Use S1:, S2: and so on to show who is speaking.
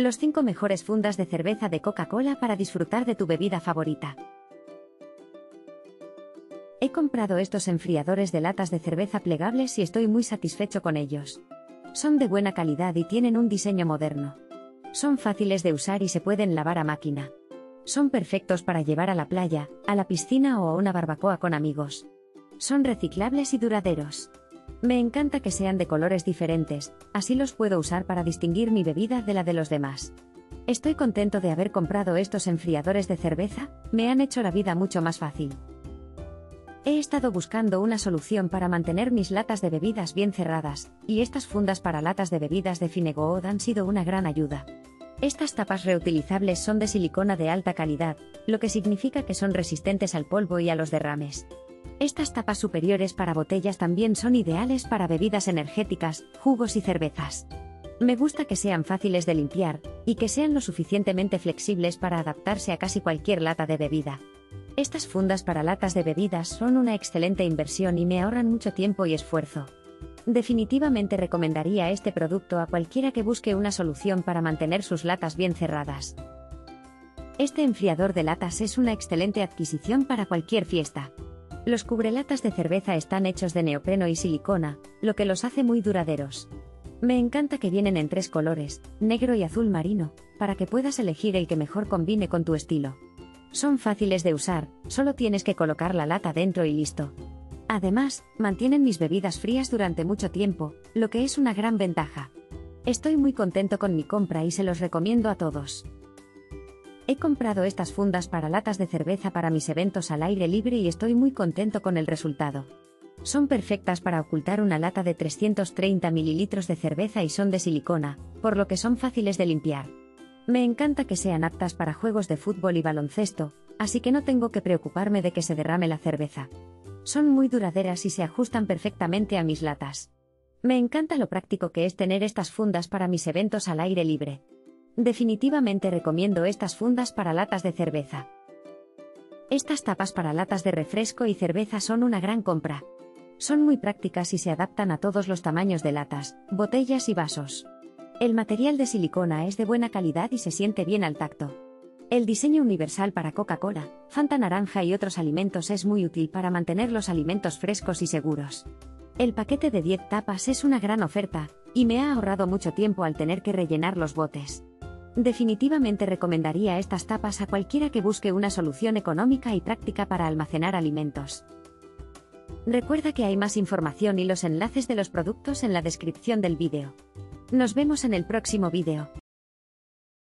S1: Los 5 mejores fundas de cerveza de Coca-Cola para disfrutar de tu bebida favorita. He comprado estos enfriadores de latas de cerveza plegables y estoy muy satisfecho con ellos. Son de buena calidad y tienen un diseño moderno. Son fáciles de usar y se pueden lavar a máquina. Son perfectos para llevar a la playa, a la piscina o a una barbacoa con amigos. Son reciclables y duraderos. Me encanta que sean de colores diferentes, así los puedo usar para distinguir mi bebida de la de los demás. Estoy contento de haber comprado estos enfriadores de cerveza, me han hecho la vida mucho más fácil. He estado buscando una solución para mantener mis latas de bebidas bien cerradas, y estas fundas para latas de bebidas de Finegood han sido una gran ayuda. Estas tapas reutilizables son de silicona de alta calidad, lo que significa que son resistentes al polvo y a los derrames. Estas tapas superiores para botellas también son ideales para bebidas energéticas, jugos y cervezas. Me gusta que sean fáciles de limpiar, y que sean lo suficientemente flexibles para adaptarse a casi cualquier lata de bebida. Estas fundas para latas de bebidas son una excelente inversión y me ahorran mucho tiempo y esfuerzo. Definitivamente recomendaría este producto a cualquiera que busque una solución para mantener sus latas bien cerradas. Este enfriador de latas es una excelente adquisición para cualquier fiesta. Los cubrelatas de cerveza están hechos de neopreno y silicona, lo que los hace muy duraderos. Me encanta que vienen en tres colores, negro y azul marino, para que puedas elegir el que mejor combine con tu estilo. Son fáciles de usar, solo tienes que colocar la lata dentro y listo. Además, mantienen mis bebidas frías durante mucho tiempo, lo que es una gran ventaja. Estoy muy contento con mi compra y se los recomiendo a todos. He comprado estas fundas para latas de cerveza para mis eventos al aire libre y estoy muy contento con el resultado. Son perfectas para ocultar una lata de 330 mililitros de cerveza y son de silicona, por lo que son fáciles de limpiar. Me encanta que sean aptas para juegos de fútbol y baloncesto, así que no tengo que preocuparme de que se derrame la cerveza. Son muy duraderas y se ajustan perfectamente a mis latas. Me encanta lo práctico que es tener estas fundas para mis eventos al aire libre. Definitivamente recomiendo estas fundas para latas de cerveza. Estas tapas para latas de refresco y cerveza son una gran compra. Son muy prácticas y se adaptan a todos los tamaños de latas, botellas y vasos. El material de silicona es de buena calidad y se siente bien al tacto. El diseño universal para Coca-Cola, Fanta Naranja y otros alimentos es muy útil para mantener los alimentos frescos y seguros. El paquete de 10 tapas es una gran oferta, y me ha ahorrado mucho tiempo al tener que rellenar los botes. Definitivamente recomendaría estas tapas a cualquiera que busque una solución económica y práctica para almacenar alimentos. Recuerda que hay más información y los enlaces de los productos en la descripción del vídeo. Nos vemos en el próximo vídeo.